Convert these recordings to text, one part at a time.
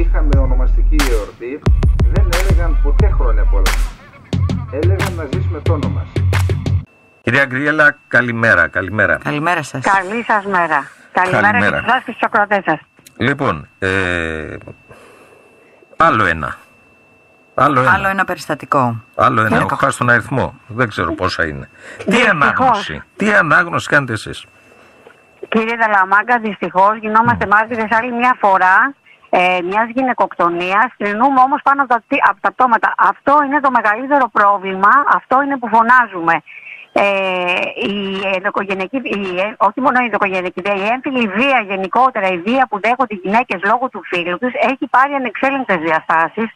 είχαμε ονομαστική εορτή, δεν έλεγαν ποτέ χρόνια πολλά. Έλεγαν να ζήσουμε το όνομα Κυρία Γκριέλα, καλημέρα. Καλημέρα, καλημέρα σας. Καλή σας μέρα. Καλημέρα, Καλημέρα. και σε εσάς και στους ακροατές σας. Λοιπόν, ε, άλλο ένα. Άλλο ένα. Άλλο ένα περιστατικό. Άλλο ένα. Ναι. Έχω χάσει τον αριθμό. Δεν ξέρω πόσα είναι. Τι Δυστυχώς. ανάγνωση. Τι ανάγνωση κάνετε εσείς; Κύριε Δαλαμάγκα, δυστυχώς γινόμαστε μάρτυρες άλλη μια φορά ε, μιας γυναικοκτονίας. Κρινούμε όμως πάνω από τα, τι- από τα πτώματα. Αυτό είναι το μεγαλύτερο πρόβλημα. Αυτό είναι που φωνάζουμε. Ε, η ενδοκογενειακή, η, ε, όχι μόνο η ενδοκογενειακή βία, η έμφυλη βία γενικότερα, η βία που δέχονται οι γυναίκες λόγω του φίλου τους, έχει πάρει ανεξέλεγκτες διαστάσεις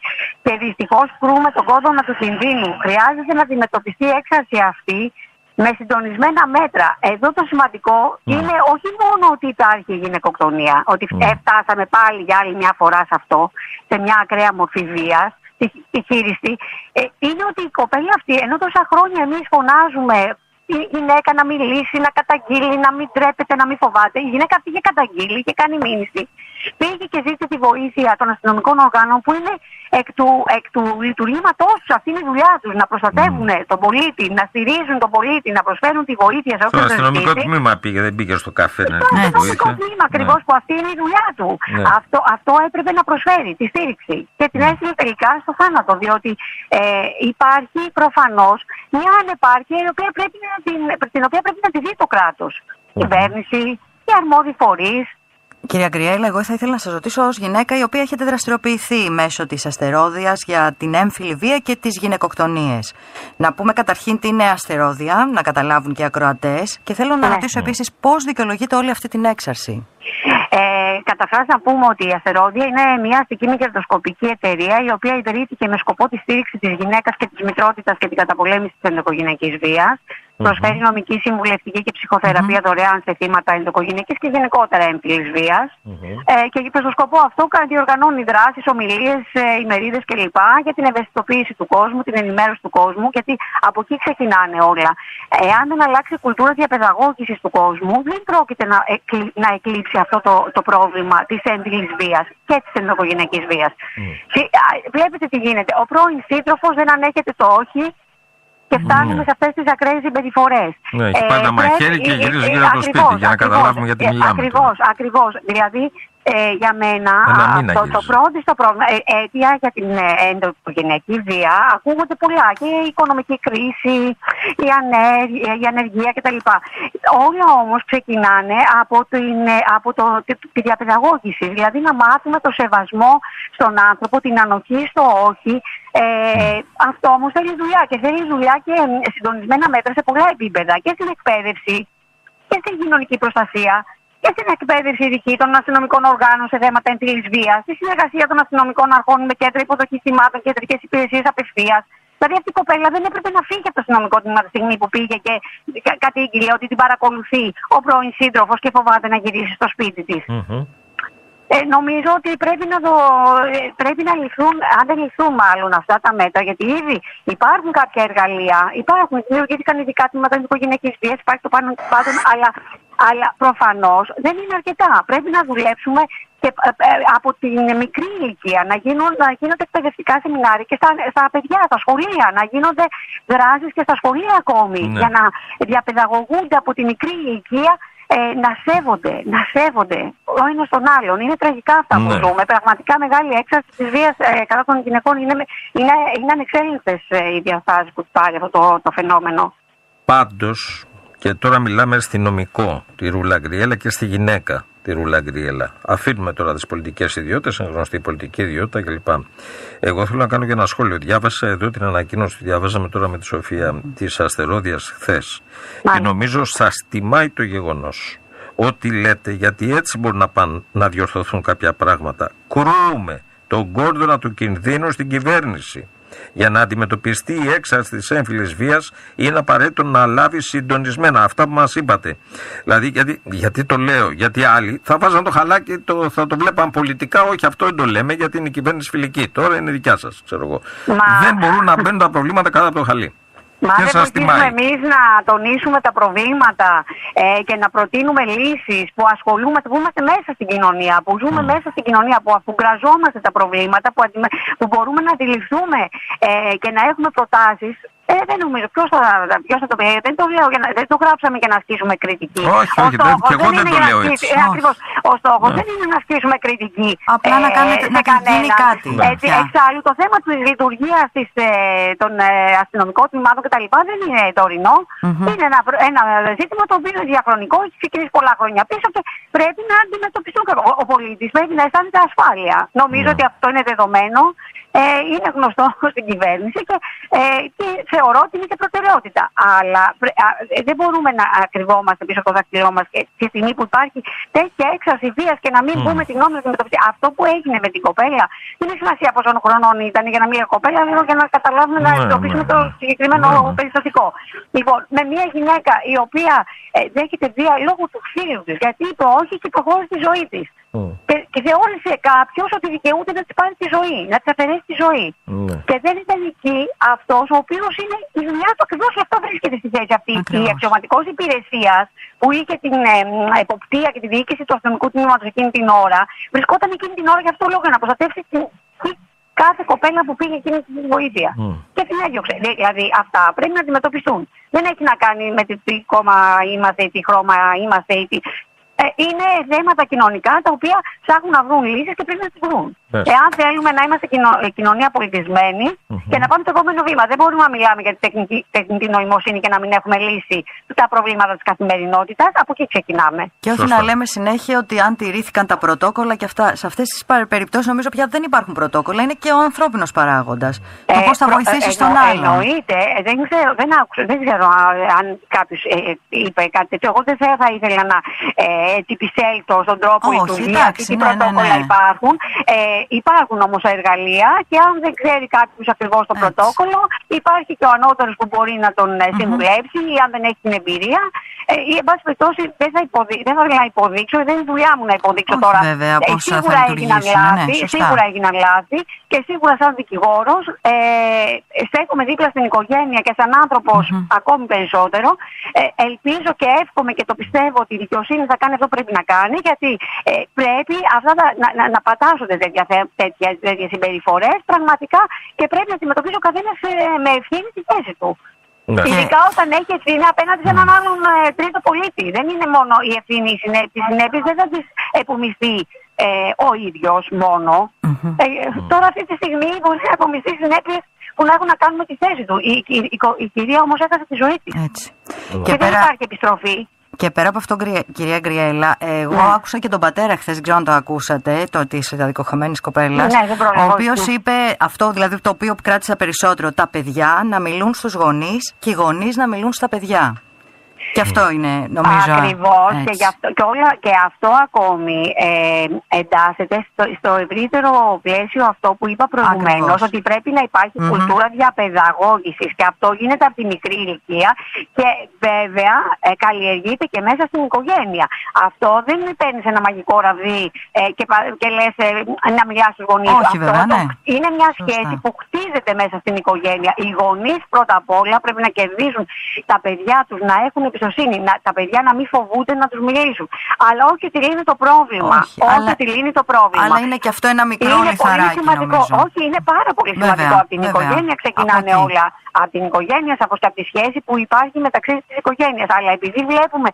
και δυστυχώς κρούμε τον κόδωνα του κινδύνου. Χρειάζεται να αντιμετωπιστεί η έξαρση αυτή με συντονισμένα μέτρα. Εδώ το σημαντικό είναι όχι μόνο ότι υπάρχει η γυναικοκτονία, ότι Ναι. ε, φτάσαμε πάλι για άλλη μια φορά σε αυτό, σε μια ακραία μορφή βίας, τη, τη χείριστη, ε, είναι ότι η κοπέλα αυτή, ενώ τόσα χρόνια εμείς φωνάζουμε η γυναίκα να μιλήσει, να καταγγείλει, να μην τρέπεται, να μην φοβάται. Η γυναίκα αυτή είχε καταγγείλει και κάνει μήνυση. Πήγε και ζήτησε τη βοήθεια των αστυνομικών οργάνων που είναι εκ του, εκ του λειτουργήματός τους. Αυτή είναι η δουλειά τους. Να προστατεύουν τον πολίτη, να στηρίζουν τον πολίτη, να προσφέρουν τη βοήθεια σε Το όποιον το αστυνομικό ζητήσει. τμήμα πήγε, δεν πήγε στο καφέ να Το έρθει αστυνομικό βοήθεια. τμήμα ακριβώς Ναι. που αυτή είναι η δουλειά του. Ναι. Αυτό, αυτό έπρεπε να προσφέρει τη στήριξη. Και την έστειλε τελικά στο θάνατο. Διότι ε, υπάρχει προφανώς μια ανεπάρκεια η οποία πρέπει να την, την οποία πρέπει να τη δει το κράτος. Κυβέρνηση και αρμόδιοι φορείς. Κυρία Γκριέλα, εγώ θα ήθελα να σας ρωτήσω ως γυναίκα η οποία έχετε δραστηριοποιηθεί μέσω της αστερόδιας για την έμφυλη βία και τις γυναικοκτονίες. Να πούμε καταρχήν τι είναι αστερόδια, να καταλάβουν και οι ακροατές. Και θέλω να Ναι. ρωτήσω επίσης πώς δικαιολογείται όλη αυτή την έξαρση. Ε, Καταρχάς, να πούμε ότι η Αστερόδια είναι μια αστική μη κερδοσκοπική εταιρεία η οποία ιδρύθηκε με σκοπό τη στήριξη της γυναίκας και της μητρότητας και την καταπολέμηση της ενδοκογενειακή βίας. Προσφέρει νομική συμβουλευτική και ψυχοθεραπεία δωρεάν σε θύματα ενδοκογενειακή και γενικότερα έμφυλη βίας. Ε, και προς το σκοπό αυτό κα- διοργανώνει δράσεις, ομιλίες, ημερίδες κλπ. για την ευαισθητοποίηση του κόσμου, την ενημέρωση του κόσμου, γιατί από εκεί ξεκινάνε όλα. Εάν δεν αλλάξει η κουλτούρα διαπαιδαγώγησης του κόσμου, δεν πρόκειται να, εκλει- να εκλείψει αυτό το, το πρόβλημα της έμφυλη βίας και της ενδοκογενειακή βίας. Βλέπετε τι γίνεται. Ο πρώην σύντροφος δεν ανέχεται το όχι και φτάνουμε Ναι. σε αυτές τις ακραίες συμπεριφορές. Ναι, έχει πάντα μαχαίρι και γυρίζει γύρω από το σπίτι, για να καταλάβουμε γιατί μιλάμε Ακριβώς, ακριβώς. Δηλαδή, ε, για μένα, Ένα μήνα αυτό το γύρισε. πρώτο στο πρόβλημα, ε, αίτια για την ε, ενδοκογενειακή βία, ακούγονται πολλά. Και η οικονομική κρίση, η, ανέργεια, η ανεργία κτλ. Όλα όμως ξεκινάνε από, την, ε, από το, τη, τη διαπαιδαγώγηση. Δηλαδή, να μάθουμε το σεβασμό στον άνθρωπο, την ανοχή στο όχι. Ε, αυτό όμως θέλει δουλειά και θέλει δουλειά και ε, συντονισμένα μέτρα σε πολλά επίπεδα και στην εκπαίδευση και στην κοινωνική προστασία και στην εκπαίδευση δική των αστυνομικών οργάνων σε θέματα εμφυλή βίας, στη συνεργασία των αστυνομικών αρχών με κέντρα υποδοχής θυμάτων, κεντρικές υπηρεσίες απευθείας. Δηλαδή αυτή η κοπέλα δεν έπρεπε να φύγει από το αστυνομικό τμήμα τη στιγμή που πήγε και κα- κατήγγειλε ότι την παρακολουθεί ο πρώην σύντροφος και φοβάται να γυρίσει στο σπίτι της. Μμμ. Ε, νομίζω ότι πρέπει να, το, ε, πρέπει να λυθούν, αν δεν λυθούν μάλλον αυτά τα μέτρα, γιατί ήδη υπάρχουν κάποια εργαλεία, υπάρχουν, δημιουργήθηκαν ειδικά τμήματα οικογενειακή βίας, υπάρχει το πάνω πάντων, αλλά, αλλά προφανώς δεν είναι αρκετά. Πρέπει να δουλέψουμε και, ε, ε, από την μικρή ηλικία, να, γίνουν, να γίνονται εκπαιδευτικά σεμινάρια και στα, στα παιδιά, στα σχολεία, να γίνονται δράσεις και στα σχολεία ακόμη, Ναι. για να διαπαιδαγωγούνται από τη μικρή ηλικία ε, να σέβονται, να σέβονται ο ένας τον άλλον. Είναι τραγικά αυτά που Ναι. ζούμε. Πραγματικά μεγάλη έξαρση της βίας ε, κατά των γυναικών είναι, είναι, είναι ανεξέλεγκτες ε, οι διαστάσεις που πάρει αυτό το, το φαινόμενο. Πάντως, και τώρα μιλάμε στη νομικό, τη Ρούλα Γκριέλα και στη γυναίκα, τη Ρούλα Γκριέλα. Αφήνουμε τώρα τις πολιτικές ιδιότητε, είναι γνωστή η πολιτική ιδιότητα κλπ. Εγώ θέλω να κάνω και ένα σχόλιο. Διάβασα εδώ την ανακοίνωση που διαβάζαμε τώρα με τη Σοφία της Αστερόδιας χθες. Και Μάλιστα. νομίζω σα τιμάει το γεγονός ότι λέτε, γιατί έτσι μπορούν να πάνε να διορθωθούν κάποια πράγματα. Κρούμε τον κόρδωνα του κινδύνου στην κυβέρνηση. Για να αντιμετωπιστεί η έξαρση της έμφυλης βίας, είναι απαραίτητο να λάβει συντονισμένα αυτά που μας είπατε. Δηλαδή, γιατί, γιατί το λέω, γιατί άλλοι θα βάζαν το χαλάκι, το, θα το βλέπαν πολιτικά. Όχι, αυτό δεν το λέμε, γιατί είναι η κυβέρνηση φιλική. Τώρα είναι δικιά σας, ξέρω εγώ. Μα- Δεν μπορούν να μπαίνουν τα προβλήματα κάτω από το χαλί. Μα Ποιος δεν σας βοηθήσουμε τιμάει; εμείς να τονίσουμε τα προβλήματα ε, και να προτείνουμε λύσεις που ασχολούμαστε, που είμαστε μέσα στην κοινωνία, που ζούμε μέσα στην κοινωνία, που αφουγκραζόμαστε τα προβλήματα, που, αντιμε- που μπορούμε να αντιληφθούμε ε, και να έχουμε προτάσεις. Ε, δεν νομίζω. Ποιος θα, ποιος θα το πει. Δεν το, λέω, για να, δεν το γράψαμε για να ασκήσουμε κριτική. Όχι, Ο όχι, δεν- στόχος και εγώ δεν είναι το για να λέω ασκήσει- έτσι. Ε, Όχι. ακριβώς. Ο στόχος Ναι. δεν είναι να ασκήσουμε κριτική. Απλά να κάνετε- σε να γίνει κανέναν. κάτι. Ναι. Έτσι, πια. εξάλλου, το θέμα της λειτουργίας ε, των ε, αστυνομικών τμήματων κτλ. δεν είναι τωρινό. Μμμ. Είναι ένα, προ- ένα ζήτημα το οποίο είναι διαχρονικό, έχει ξεκινήσει πολλά χρόνια πίσω και πρέπει να αντιμετωπιστούν. Ο, ο πολίτης πρέπει να αισθάνεται ασφάλεια. Νομίζω Ναι. ότι αυτό είναι δεδομένο. Ε, είναι γνωστό στην κυβέρνηση και, ε, και θεωρώ ότι είναι και προτεραιότητα. Αλλά πρέ- α, ε, δεν μπορούμε να κρυβόμαστε πίσω από το δάχτυλό μας και τη στιγμή που υπάρχει τέτοια έξαρση βίας και να μην Μμ. πούμε την νόμιμη αντιμετωπιστή. Αυτό που έγινε με την κοπέλα δεν έχει σημασία πόσο χρονών ήταν για να μην είναι κοπέλα, λίγο για να καταλάβουμε να Ναι, εντοπίσουμε ναι, το ναι. συγκεκριμένο Ναι, ναι. περιστατικό. Λοιπόν, με μια γυναίκα η οποία ε, δέχεται βία λόγω του φίλου της, γιατί είπε όχι και προχώρησε τη ζωή της. Μμ. Και, και θεώρησε κάποιος ότι δικαιούται να της πάρει τη ζωή, να της αφαιρέσει τη ζωή. Ναι. Και δεν ήταν εκεί αυτός ο οποίος είναι η δουλειά του ακριβώς γι' αυτό βρίσκεται στη θέση αυτή. Ακριβώς. Η αξιωματικός υπηρεσίας που είχε την ε, μ, εποπτεία και τη διοίκηση του αστυνομικού τμήματος εκείνη την ώρα, βρισκόταν εκείνη την ώρα γι' αυτό λόγο για να προστατεύσει την, την κάθε κοπέλα που πήγε εκείνη τη βοήθεια. Μμ. Και την έδιωξε. Δη- Δηλαδή αυτά πρέπει να αντιμετωπιστούν. Δεν έχει να κάνει με τι τι κόμμα είμαστε, ή τι χρώμα είμαστε, ή τι. Ε, είναι θέματα κοινωνικά τα οποία ψάχνουν να βρουν λύσεις και πρέπει να τις βρουν. Μάλιστα. Εάν θέλουμε να είμαστε κοινο- ε, κοινωνία πολιτισμένη και να πάμε στο επόμενο βήμα, δεν μπορούμε να μιλάμε για τη τεχνική, τεχνητή νοημοσύνη και να μην έχουμε λύσει τα προβλήματα της καθημερινότητας. Από εκεί ξεκινάμε. Και όχι Σωστά. να λέμε συνέχεια ότι αν τηρήθηκαν τα πρωτόκολλα και αυτά. Σε αυτές τις περιπτώσεις νομίζω πια δεν υπάρχουν πρωτόκολλα. Είναι και ο ανθρώπινος παράγοντας. Το πώς θα προ- βοηθήσεις ε, τον εννο- άλλον. Εννοείται. Ε, Δεν ξέρω, δεν άκουσα, δεν ξέρω α- αν κάποιος είπε κάτι τέτοιο. Εγώ δεν θα, θα ήθελα να ε, τυπισέλθω στον τρόπο Όχι, λειτουργία εντάξει, τι ναι, ναι, πρωτόκολλα ναι. υπάρχουν. Ε, υπάρχουν όμως εργαλεία και αν δεν ξέρει κάποιος ακριβώς το Έτσι. πρωτόκολλο, υπάρχει και ο ανώτερος που μπορεί να τον ε, συμβουλέψει ή αν δεν έχει την εμπειρία. Ε, ή, εν πάση περιπτώσει, δεν θα, υποδει... δεν θα να υποδείξω, δεν είναι δουλειά μου να υποδείξω Όχι, τώρα. βέβαια, Ε, πώς θα σίγουρα έγιναν λειτουργήσουν, ναι, λάθη, σωστά. σίγουρα έγιναν λάθη και σίγουρα σαν δικηγόρος ε, στέκομαι δίπλα στην οικογένεια και σαν άνθρωπος ακόμη περισσότερο. Ε, ελπίζω και εύχομαι και το πιστεύω ότι η δικαιοσύνη θα κάνει αυτό που πρέπει να κάνει γιατί ε, πρέπει αυτά τα, να, να, να πατάσσονται τέτοια, θε- τέτοια, τέτοιες συμπεριφορές πραγματικά και πρέπει να αντιμετωπίσει ο καθένας ε, με ευθύνη τη θέση του. Ναι. Ειδικά όταν έχει ευθύνη απέναντι σε έναν άλλον ε, τρίτο πολίτη. Δεν είναι μόνο η ευθύνη, οι συνέ- τις συνέπειες δεν θα τις επομιστεί ε, ο ίδιος μόνο. Ε, τώρα αυτή τη στιγμή μπορεί να επομιστεί συνέπειες που να έχουν να κάνουν με τη θέση του. Η, η, η, η κυρία όμως έχασε τη ζωή της. Έτσι. Και, Και δεν πέρα, υπάρχει επιστροφή. Και πέρα από αυτό, γκρι- κυρία Γκριέλα, εγώ Ναι. άκουσα και τον πατέρα χθες, δεν ξέρω αν το ακούσατε, το της αδικοχαμένη κοπέλας. Ναι, δεν πρόλαβα, ο όχι, οποίος ναι. είπε αυτό, δηλαδή το οποίο κράτησα περισσότερο, τα παιδιά να μιλούν στους γονείς και οι γονείς να μιλούν στα παιδιά. Και αυτό είναι, νομίζω. Ακριβώς και, έτσι. γι' αυτό, και, όλα, και αυτό ακόμη ε, εντάσσεται στο, στο ευρύτερο πλαίσιο αυτό που είπα προηγουμένως, Ακριβώς. ότι πρέπει να υπάρχει Μμμ. κουλτούρα διαπαιδαγώγησης και αυτό γίνεται από τη μικρή ηλικία και βέβαια ε, καλλιεργείται και μέσα στην οικογένεια. Αυτό δεν παίρνεις ένα μαγικό ραβδί ε, και, πα- και λες να μιλάς στους γονείς. Όχι, βέβαια, ναι. Είναι μια Σωστά. σχέση που χτίζεται μέσα στην οικογένεια. Οι γονείς πρώτα απ' όλα πρέπει να κερδίζουν τα παιδιά τους να έχουν εμπιστοσύνη, να, τα παιδιά να μην φοβούνται να τους μιλήσουν. Αλλά όχι ότι λύνει το πρόβλημα. Όχι, όχι αλλά- ότι λύνει το πρόβλημα. Αλλά είναι και αυτό ένα μικρό Είναι πολύ λιθαράκι, σημαντικό. νομίζω. Όχι, είναι πάρα πολύ Βέβαια, σημαντικό. Από την βέβαια. οικογένεια ξεκινάνε Από εκεί. όλα. Από την οικογένεια, σαφώ και από τη σχέση που υπάρχει μεταξύ της οικογένειας. Αλλά επειδή βλέπουμε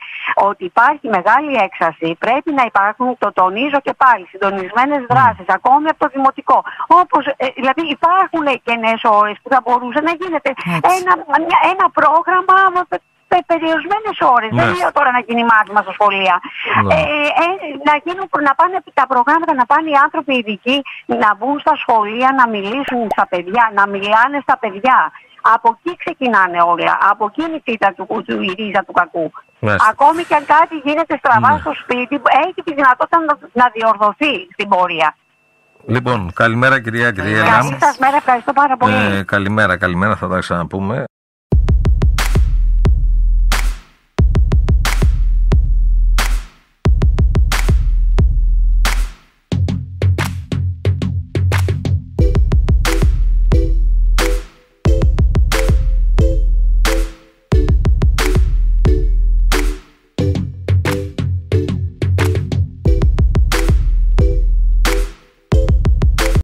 ότι υπάρχει μεγάλη έξαση, πρέπει να υπάρχουν, το τονίζω και πάλι, συντονισμένες δράσεις, ακόμη από το δημοτικό. Όπως, ε, δηλαδή υπάρχουν κενέ ώρες που θα μπορούσε να γίνεται Έτσι. ένα, μια- ένα πρόγραμμα με πε- πε- περιορισμένες ώρες. Δεν Ναι. λέω τώρα να γίνει μάθημα στα σχολεία. Ναι. Ε, ε, να, γίνουν, να πάνε τα προγράμματα, να πάνε οι άνθρωποι ειδικοί να μπουν στα σχολεία, να μιλήσουν στα παιδιά, να μιλάνε στα παιδιά. Από εκεί ξεκινάνε όλα. Από εκεί είναι η, φύτα του, του, η ρίζα του κακού. Μάλιστα. Ακόμη και αν κάτι γίνεται στραβά Ναι. στο σπίτι, έχει τη δυνατότητα να, να διορθωθεί στην πορεία. Λοιπόν, καλημέρα κυρία Γκριέλα. Καλή σας μέρα, ευχαριστώ πάρα πολύ. Ε, καλημέρα, καλημέρα, θα τα ξαναπούμε.